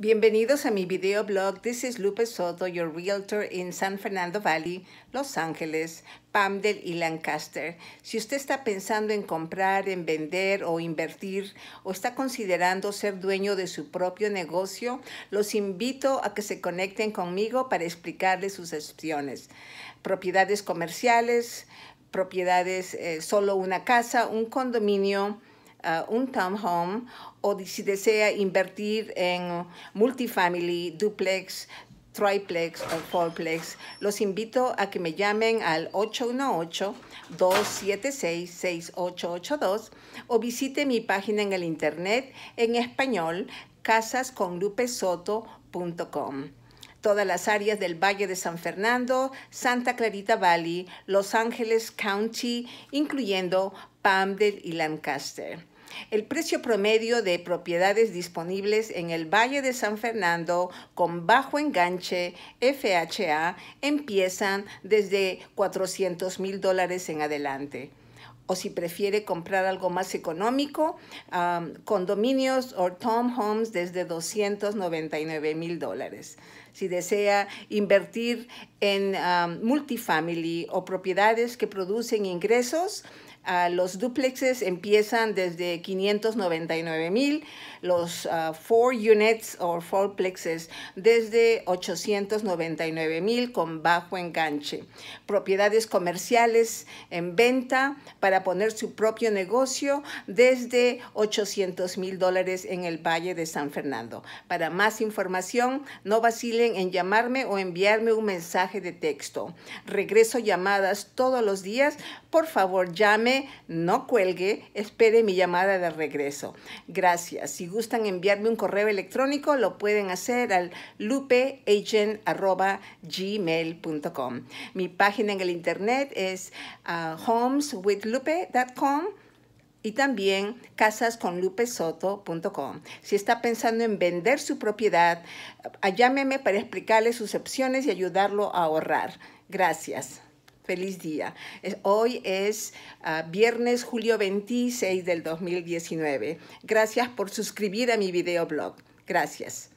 Bienvenidos a mi video blog. This is Lupe Soto, your realtor in San Fernando Valley, Los Ángeles, Palmdale y Lancaster. Si usted está pensando en comprar, en vender o invertir o está considerando ser dueño de su propio negocio, los invito a que se conecten conmigo para explicarles sus opciones. Propiedades comerciales, propiedades eh, solo una casa, un condominio, uh, un townhome o si desea invertir en multifamily, duplex, triplex o fourplex, los invito a que me llamen al 818-276-6882 o visite mi página en el internet en español casasconlupesoto.com todas las áreas del Valle de San Fernando, Santa Clarita Valley, Los Ángeles County, incluyendo Palmdale y Lancaster. El precio promedio de propiedades disponibles en el Valle de San Fernando con bajo enganche FHA empiezan desde 400 mil dólares en adelante o si prefiere comprar algo más económico, um, condominios o townhomes desde 299 mil dólares. Si desea invertir en multifamily o propiedades que producen ingresos, Uh, los duplexes empiezan desde 599 mil, los uh, four units o fourplexes desde 899 mil con bajo enganche. Propiedades comerciales en venta para poner su propio negocio desde 800 mil dólares en el Valle de San Fernando. Para más información, no vacilen en llamarme o enviarme un mensaje de texto. Regreso llamadas todos los días. Por favor, llame no cuelgue, espere mi llamada de regreso. Gracias. Si gustan enviarme un correo electrónico, lo pueden hacer al lupeagent.gmail.com. Mi página en el internet es uh, homeswithlupe.com y también casasconlupesoto.com. Si está pensando en vender su propiedad, llámeme para explicarle sus opciones y ayudarlo a ahorrar. Gracias. Feliz día. Hoy es uh, viernes, julio 26 del 2019. Gracias por suscribir a mi videoblog. Gracias.